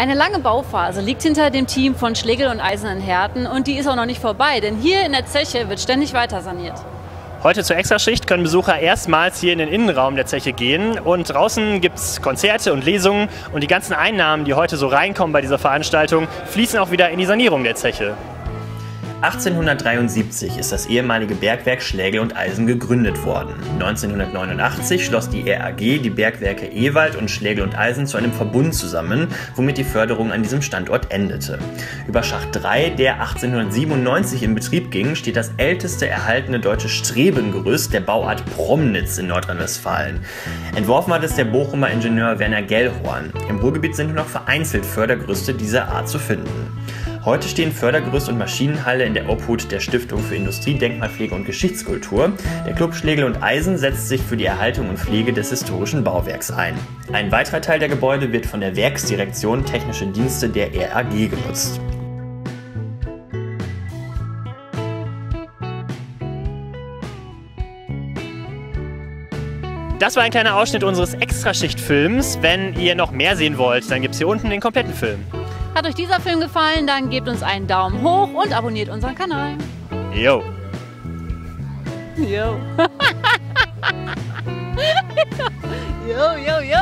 Eine lange Bauphase liegt hinter dem Team von Schlegel und Eisernen Härten und die ist auch noch nicht vorbei, denn hier in der Zeche wird ständig weiter saniert. Heute zur Extraschicht können Besucher erstmals hier in den Innenraum der Zeche gehen und draußen gibt es Konzerte und Lesungen und die ganzen Einnahmen, die heute so reinkommen bei dieser Veranstaltung, fließen auch wieder in die Sanierung der Zeche. 1873 ist das ehemalige Bergwerk Schlägel und Eisen gegründet worden. 1989 schloss die RAG die Bergwerke Ewald und Schlägel und Eisen zu einem Verbund zusammen, womit die Förderung an diesem Standort endete. Über Schacht 3, der 1897 in Betrieb ging, steht das älteste erhaltene deutsche Strebengerüst der Bauart Promnitz in Nordrhein-Westfalen. Entworfen hat es der Bochumer Ingenieur Werner Gellhorn. Im Ruhrgebiet sind nur noch vereinzelt Fördergerüste dieser Art zu finden. Heute stehen Fördergerüst und Maschinenhalle in der Obhut der Stiftung für Industrie, Denkmalpflege und Geschichtskultur. Der Club Schlegel und Eisen setzt sich für die Erhaltung und Pflege des historischen Bauwerks ein. Ein weiterer Teil der Gebäude wird von der Werksdirektion Technische Dienste der RAG genutzt. Das war ein kleiner Ausschnitt unseres Extraschicht-Films. Wenn ihr noch mehr sehen wollt, dann gibt es hier unten den kompletten Film. Hat euch dieser Film gefallen, dann gebt uns einen Daumen hoch und abonniert unseren Kanal. Jo. Jo. jo, jo, jo.